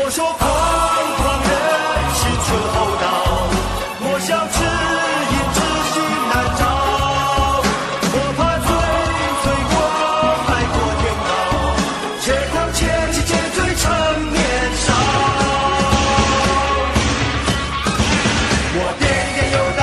我说狂狂人心存厚道莫笑痴音痴心难找莫怕醉醉过海阔天高且狂且痴且醉趁年少我颠颠又倒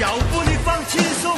脚步你放轻松